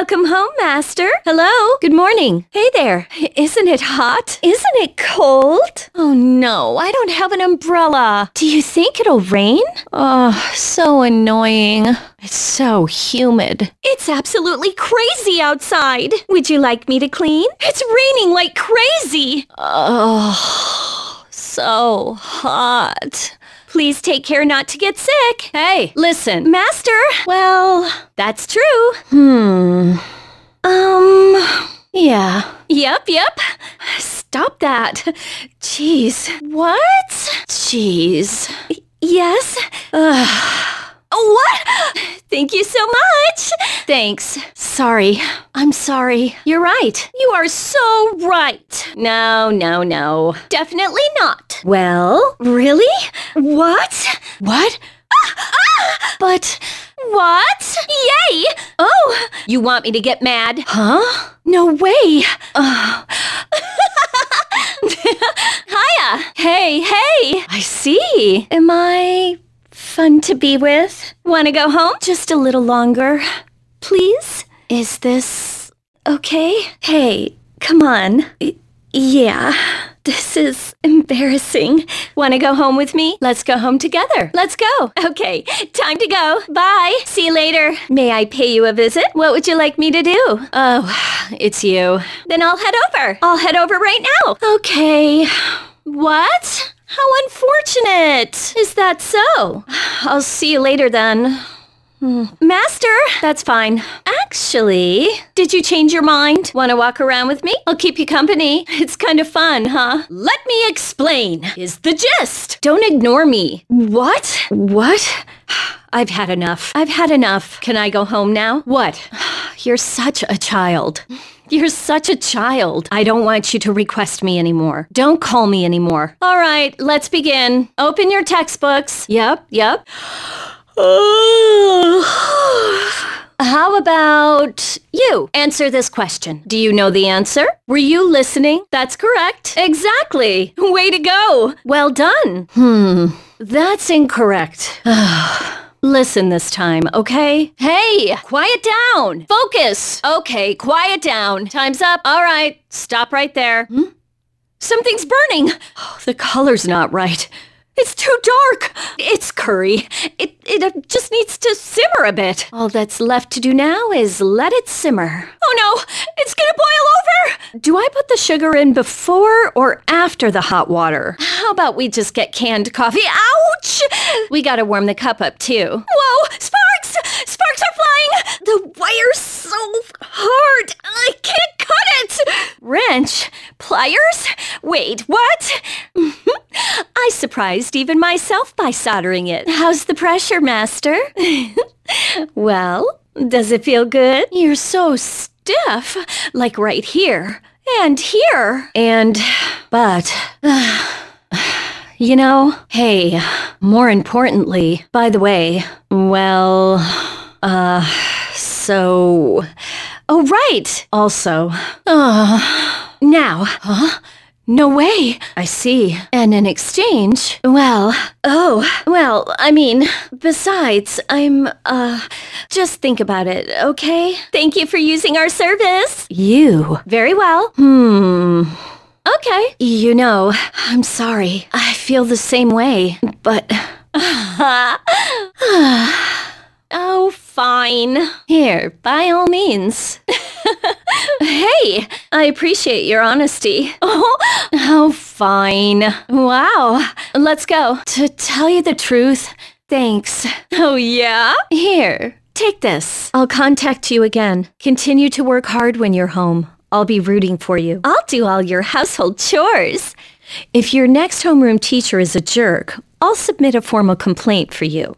Welcome home, Master. Hello. Good morning. Hey there. Isn't it hot? Isn't it cold? Oh no, I don't have an umbrella. Do you think it'll rain? Oh, so annoying. It's so humid. It's absolutely crazy outside. Would you like me to clean? It's raining like crazy. Oh, so hot. Please take care not to get sick. Hey, listen, Master. Well, that's true. Hmm. Um, yeah. Yep, yep. Stop that. Jeez. What? Jeez. Yes? Ugh. What? Thank you so much. Thanks. Sorry. I'm sorry. You're right. You are so right. No, no, no. Definitely not. Well, really? What? What? Ah, ah! But what? Yay! Oh, you want me to get mad? Huh? No way. Uh. Hiya. Hey, hey. I see. Am I fun to be with? Want to go home? Just a little longer, please? Is this okay? Hey, come on. Y- yeah. This is embarrassing. Want to go home with me? Let's go home together. Let's go. Okay, time to go. Bye. See you later. May I pay you a visit? What would you like me to do? Oh, it's you. Then I'll head over. I'll head over right now. Okay. What? How unfortunate. Is that so? I'll see you later then. Hmm. Master, that's fine. Actually, did you change your mind? Want to walk around with me? I'll keep you company. It's kind of fun, huh? Let me explain, is the gist. Don't ignore me. What? What? I've had enough. I've had enough. Can I go home now? What? You're such a child. You're such a child. I don't want you to request me anymore. Don't call me anymore. All right, let's begin. Open your textbooks. Yep, yep. How about you? Answer this question. Do you know the answer? Were you listening? That's correct. Exactly. Way to go. Well done. Hmm. That's incorrect. Listen this time, okay? Hey, quiet down. Focus. Okay, quiet down. Time's up. All right, stop right there. Hmm? Something's burning. Oh, the color's not right. It's too dark. It's curry. It, it uh, just needs to simmer a bit. All that's left to do now is let it simmer. Oh no, it's gonna boil over. Do I put the sugar in before or after the hot water? How about we just get canned coffee? Ouch! We gotta warm the cup up too. Whoa, sparks! Sparks are flying! The wire's so hard. I can't cut it. Wrench? Pliers? Wait, what? Mm-hmm. I surprised even myself by soldering it. How's the pressure, Master? well, does it feel good? You're so stiff, like right here. And here. And, but, you know, hey, more importantly, by the way, well, uh, so, oh, right, also, uh, now, huh? No way. I see. And in exchange, well, oh, well, I mean, besides, I'm, uh, just think about it, okay? Thank you for using our service. You. Very well. Hmm. Okay. You know, I'm sorry. I feel the same way, but. oh, fine. Here, by all means. hey, I appreciate your honesty. Oh, oh, fine. Wow. Let's go. To tell you the truth, thanks. Oh, yeah? Here, take this. I'll contact you again. Continue to work hard when you're home. I'll be rooting for you. I'll do all your household chores. If your next homeroom teacher is a jerk, I'll submit a formal complaint for you.